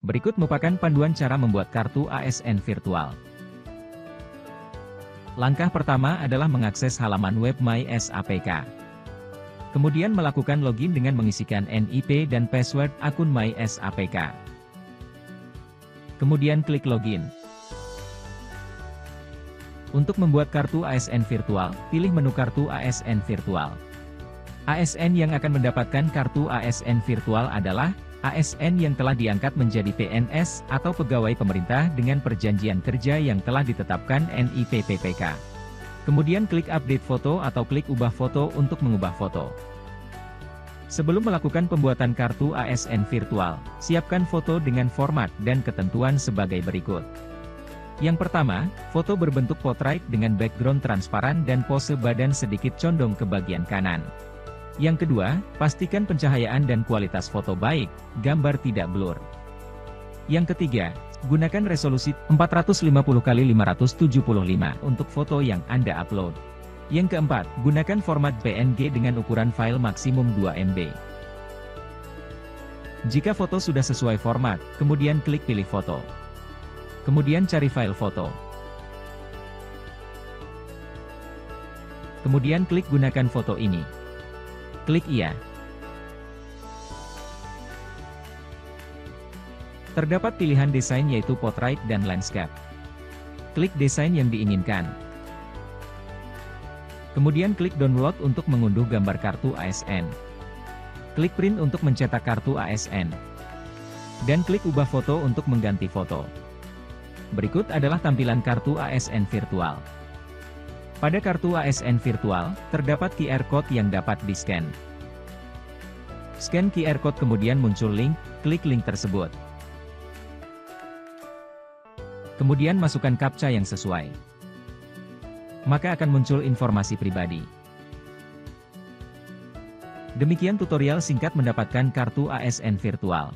Berikut merupakan panduan cara membuat kartu ASN virtual. Langkah pertama adalah mengakses halaman web MySAPK. Kemudian melakukan login dengan mengisikan NIP dan password akun MySAPK. Kemudian klik login. Untuk membuat kartu ASN virtual, pilih menu kartu ASN virtual. ASN yang akan mendapatkan kartu ASN virtual adalah ASN yang telah diangkat menjadi PNS atau pegawai pemerintah dengan perjanjian kerja yang telah ditetapkan NIPPPK. Kemudian klik update foto atau klik ubah foto untuk mengubah foto. Sebelum melakukan pembuatan kartu ASN virtual, siapkan foto dengan format dan ketentuan sebagai berikut. Yang pertama, foto berbentuk potrait dengan background transparan dan pose badan sedikit condong ke bagian kanan. Yang kedua, pastikan pencahayaan dan kualitas foto baik, gambar tidak blur. Yang ketiga, gunakan resolusi 450x575 untuk foto yang Anda upload. Yang keempat, gunakan format PNG dengan ukuran file maksimum 2 MB. Jika foto sudah sesuai format, kemudian klik pilih foto. Kemudian cari file foto. Kemudian klik gunakan foto ini. Klik Iya. Terdapat pilihan desain yaitu portrait dan landscape. Klik desain yang diinginkan. Kemudian klik download untuk mengunduh gambar kartu ASN. Klik print untuk mencetak kartu ASN. Dan klik ubah foto untuk mengganti foto. Berikut adalah tampilan kartu ASN virtual. Pada kartu ASN virtual, terdapat QR Code yang dapat di-scan. Scan QR Code kemudian muncul link, klik link tersebut. Kemudian masukkan CAPTCHA yang sesuai. Maka akan muncul informasi pribadi. Demikian tutorial singkat mendapatkan kartu ASN virtual.